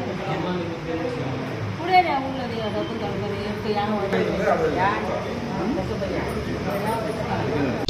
¿Qué es ¿Qué es lo que se es es